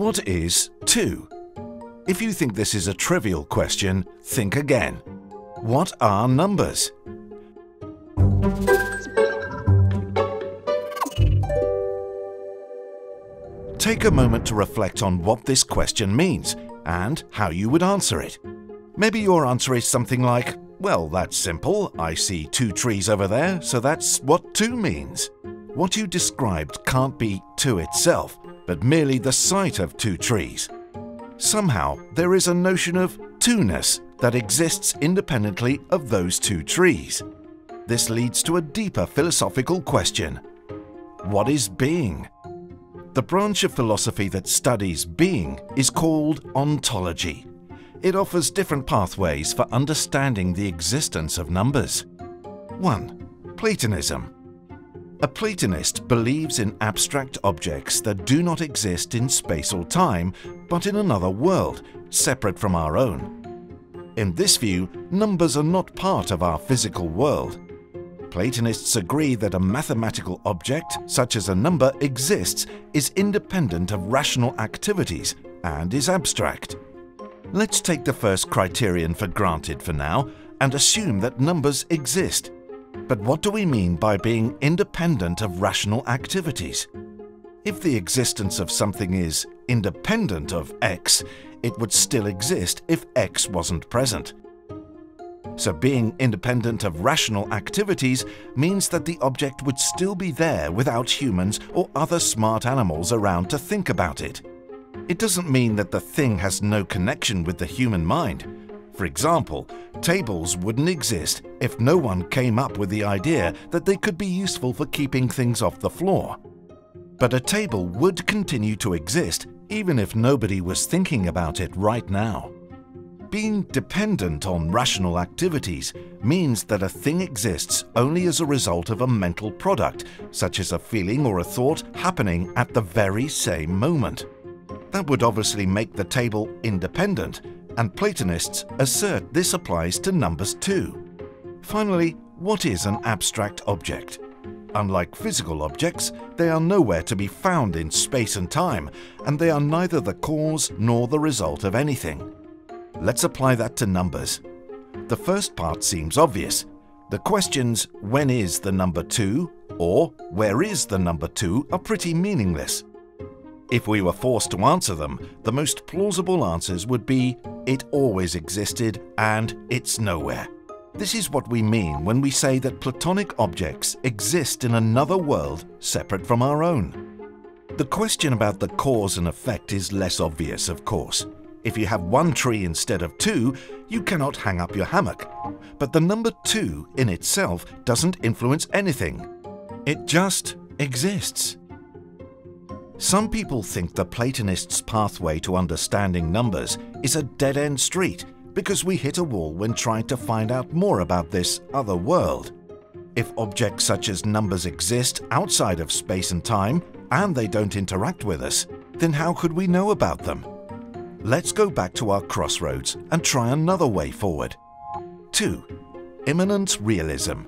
What is 2? If you think this is a trivial question, think again. What are numbers? Take a moment to reflect on what this question means and how you would answer it. Maybe your answer is something like, well, that's simple. I see two trees over there, so that's what two means. What you described can't be two itself, but merely the sight of two trees. Somehow, there is a notion of two-ness that exists independently of those two trees. This leads to a deeper philosophical question. What is being? The branch of philosophy that studies being is called ontology. It offers different pathways for understanding the existence of numbers. 1. Platonism. A Platonist believes in abstract objects that do not exist in space or time, but in another world, separate from our own. In this view, numbers are not part of our physical world. Platonists agree that a mathematical object, such as a number, exists, is independent of rational activities, and is abstract. Let's take the first criterion for granted for now and assume that numbers exist. But what do we mean by being independent of rational activities? If the existence of something is independent of x, it would still exist if x wasn't present. So being independent of rational activities means that the object would still be there without humans or other smart animals around to think about it. It doesn't mean that the thing has no connection with the human mind. For example, tables wouldn't exist if no one came up with the idea that they could be useful for keeping things off the floor. But a table would continue to exist even if nobody was thinking about it right now. Being dependent on rational activities means that a thing exists only as a result of a mental product, such as a feeling or a thought happening at the very same moment. That would obviously make the table independent, and Platonists assert this applies to numbers too. Finally, what is an abstract object? Unlike physical objects, they are nowhere to be found in space and time, and they are neither the cause nor the result of anything. Let's apply that to numbers. The first part seems obvious. The questions when is the number 2 or where is the number 2 are pretty meaningless. If we were forced to answer them, the most plausible answers would be it always existed and it's nowhere. This is what we mean when we say that Platonic objects exist in another world separate from our own. The question about the cause and effect is less obvious, of course. If you have one tree instead of two, you cannot hang up your hammock. But the number two in itself doesn't influence anything. It just exists. Some people think the Platonists' pathway to understanding numbers is a dead-end street because we hit a wall when trying to find out more about this other world. If objects such as numbers exist outside of space and time, and they don't interact with us, then how could we know about them? Let's go back to our crossroads and try another way forward. 2. Immanent Realism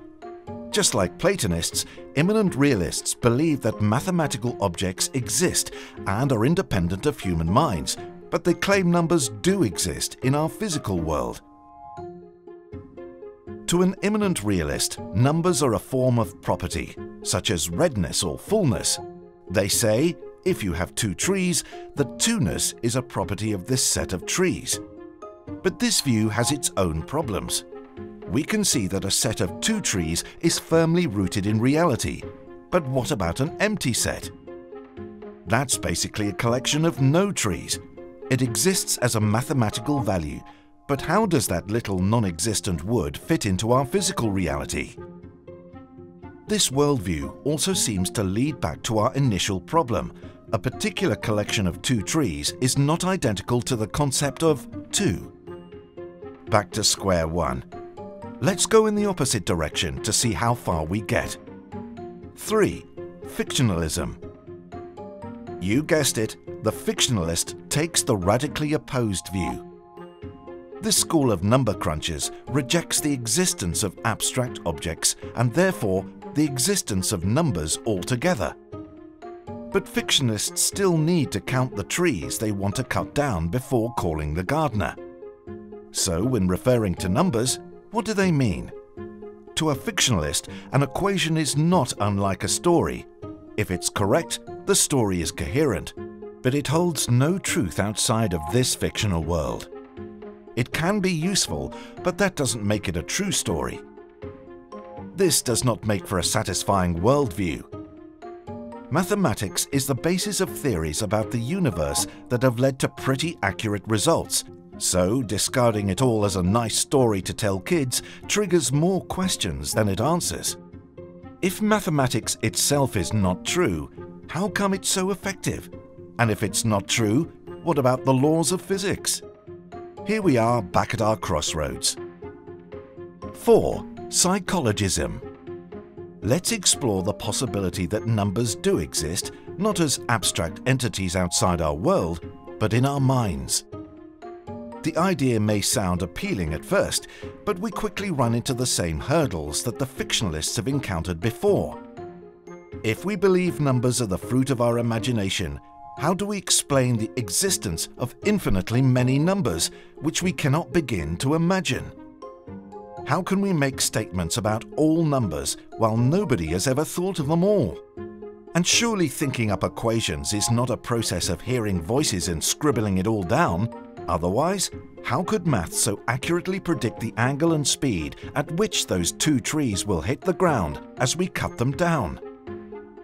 Just like Platonists, immanent realists believe that mathematical objects exist and are independent of human minds, but they claim numbers do exist in our physical world. To an immanent realist, numbers are a form of property, such as redness or fullness. They say if you have two trees, the two-ness is a property of this set of trees. But this view has its own problems. We can see that a set of two trees is firmly rooted in reality, but what about an empty set? That's basically a collection of no trees. It exists as a mathematical value, but how does that little non-existent wood fit into our physical reality? This worldview also seems to lead back to our initial problem, a particular collection of two trees is not identical to the concept of two. Back to square one. Let's go in the opposite direction to see how far we get. 3. Fictionalism You guessed it, the fictionalist takes the radically opposed view. This school of number crunchers rejects the existence of abstract objects and therefore the existence of numbers altogether. But fictionists still need to count the trees they want to cut down before calling the gardener. So, when referring to numbers, what do they mean? To a fictionalist, an equation is not unlike a story. If it's correct, the story is coherent, but it holds no truth outside of this fictional world. It can be useful, but that doesn't make it a true story. This does not make for a satisfying worldview. Mathematics is the basis of theories about the universe that have led to pretty accurate results, so discarding it all as a nice story to tell kids triggers more questions than it answers. If mathematics itself is not true, how come it's so effective? And if it's not true, what about the laws of physics? Here we are back at our crossroads. 4. Psychologism Let's explore the possibility that numbers do exist, not as abstract entities outside our world, but in our minds. The idea may sound appealing at first, but we quickly run into the same hurdles that the fictionalists have encountered before. If we believe numbers are the fruit of our imagination, how do we explain the existence of infinitely many numbers which we cannot begin to imagine? How can we make statements about all numbers while nobody has ever thought of them all? And surely thinking up equations is not a process of hearing voices and scribbling it all down. Otherwise, how could math so accurately predict the angle and speed at which those two trees will hit the ground as we cut them down?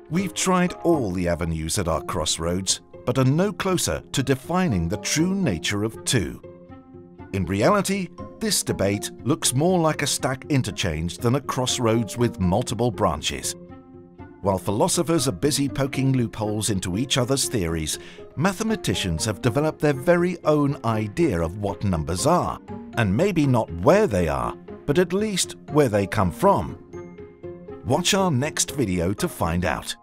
We've tried all the avenues at our crossroads, but are no closer to defining the true nature of two. In reality, this debate looks more like a stack interchange than a crossroads with multiple branches. While philosophers are busy poking loopholes into each other's theories, mathematicians have developed their very own idea of what numbers are, and maybe not where they are, but at least where they come from. Watch our next video to find out.